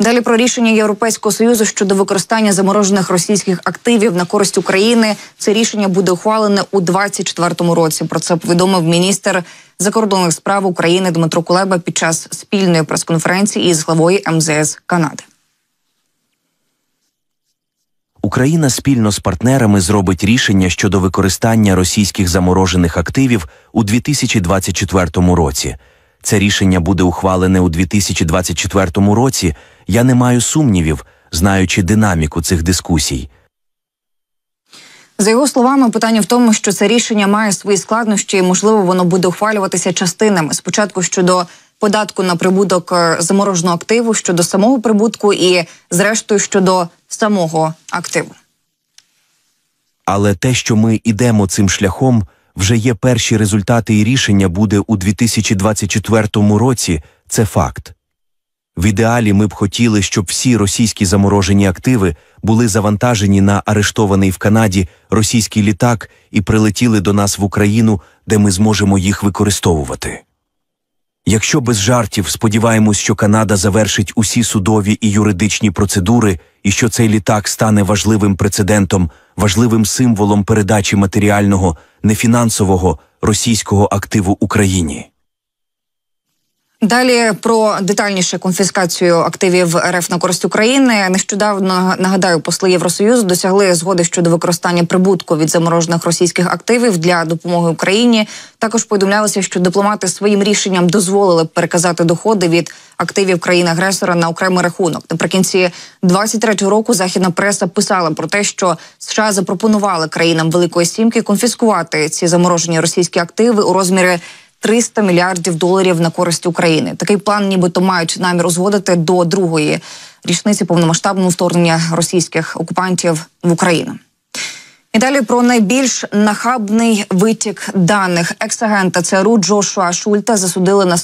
Далі про рішення Європейського союзу щодо використання заморожених російських активів на користь України. Це рішення буде ухвалене у 2024 році. Про це повідомив міністр закордонних справ України Дмитро Кулеба під час спільної прес-конференції із главою МЗС Канади. Україна спільно з партнерами зробить рішення щодо використання російських заморожених активів у 2024 році. Це рішення буде ухвалене у 2024 році. Я не маю сумнівів, знаючи динаміку цих дискусій. За його словами, питання в тому, що це рішення має свої складнощі, і можливо, воно буде ухвалюватися частинами. Спочатку щодо податку на прибуток е, замороженого активу, щодо самого прибутку, і зрештою щодо самого активу. Але те, що ми йдемо цим шляхом, вже є перші результати і рішення буде у 2024 році. Це факт. В ідеалі ми б хотіли, щоб всі російські заморожені активи були завантажені на арештований в Канаді російський літак і прилетіли до нас в Україну, де ми зможемо їх використовувати. Якщо без жартів сподіваємось, що Канада завершить усі судові і юридичні процедури, і що цей літак стане важливим прецедентом, важливим символом передачі матеріального, нефінансового російського активу Україні. Далі про детальніше конфіскацію активів РФ на користь України. Нещодавно нагадаю, посли Євросоюзу досягли згоди щодо використання прибутку від заморожених російських активів для допомоги Україні. Також повідомлялося, що дипломати своїм рішенням дозволили переказати доходи від активів країни-агресора на окремий рахунок. Наприкінці 23-го року західна преса писала про те, що США запропонували країнам Великої Сімки конфіскувати ці заморожені російські активи у розмірі 300 мільярдів доларів на користь України. Такий план, нібито мають намір узгодити до другої річниці повномасштабного вторгнення російських окупантів в Україну. І далі про найбільш нахабний витік даних екс-агента ЦРУ Джошуа Шульта засудили на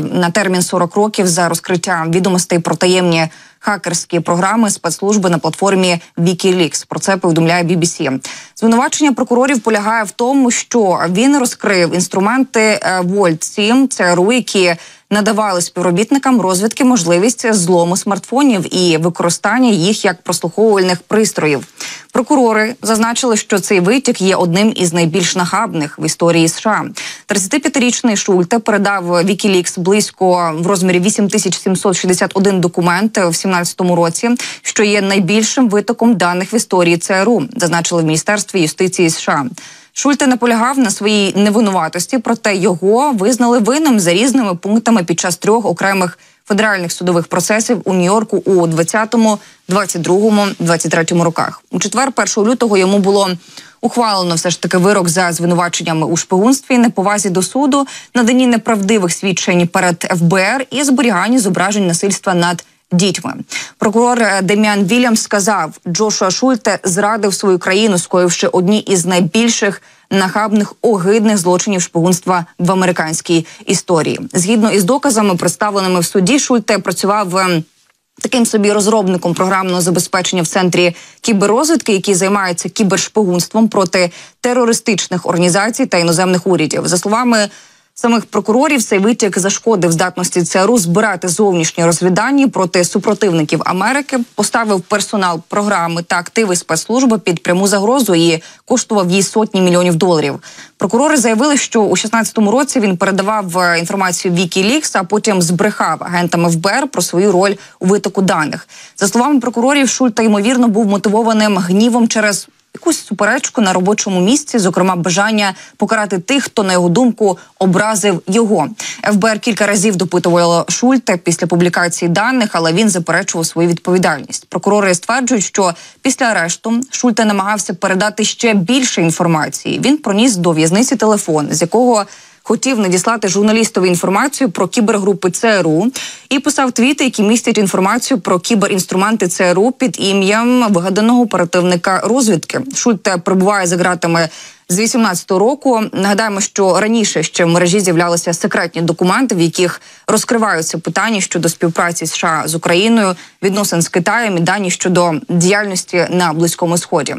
на термін 40 років за розкриття відомостей про таємні хакерські програми спецслужби на платформі Wikileaks. Про це повідомляє BBC. Звинувачення прокурорів полягає в тому, що він розкрив інструменти Volt 7 ЦРУ, які надавали співробітникам розвідки можливість злому смартфонів і використання їх як прослуховувальних пристроїв. Прокурори зазначили, що цей витік є одним із найбільш нахабних в історії США. 35-річний Шульте передав Wikileaks близько в розмірі 8761 документ в 2017 році, що є найбільшим витоком даних в історії ЦРУ, зазначили в міністерстві юстиції США. Шульте наполягав на своїй невинуватості, проте його визнали винним за різними пунктами під час трьох окремих федеральних судових процесів у Нью-Йорку у 20-му, 22-му, 23-му роках. У четвер, 1 лютого, йому було ухвалено все ж таки вирок за звинуваченнями у шпигунстві, неповазі до суду, наданні неправдивих свідчень перед ФБР і зберіганні зображень насильства над дітьми. Прокурор е, Деміан Вільямс сказав, Джошуа Шульте зрадив свою країну, скоївши одні із найбільших нахабних огидних злочинів шпигунства в американській історії. Згідно із доказами, представленими в суді, Шульте працював. Ем, таким собі розробником програмного забезпечення в центрі кіберрозвитки, який займається кібершпигунством проти терористичних організацій та іноземних урядів, за словами самих прокурорів цей витік зашкодив здатності ЦРУ збирати зовнішні розвідання проти супротивників Америки, поставив персонал програми та активи спецслужби під пряму загрозу і коштував їй сотні мільйонів доларів. Прокурори заявили, що у 16-му році він передавав е, інформацію Wikileaks, а потім збрехав агентам ФБР про свою роль у витоку даних. За словами прокурорів, Шульта ймовірно був мотивованим гнівом через якусь суперечку на робочому місці, зокрема бажання покарати тих, хто на його думку образив його. ФБР кілька разів допитувало Шульте після публікації даних, але він заперечував свою відповідальність. Прокурори стверджують, що після арешту Шульте намагався передати ще більше інформації. Він проніс до в'язниці телефон, з якого хотів надіслати журналістові інформацію про кібергрупи ЦРУ і писав твіти, які містять інформацію про кіберінструменти ЦРУ під ім'ям вигаданого оперативника розвідки. Шульте перебуває за ґратами з 18-го року. Нагадаємо, що раніше ще в мережі з'являлися секретні документи, в яких розкриваються питання щодо співпраці США з Україною, відносин з Китаєм і дані щодо діяльності на близькому сході.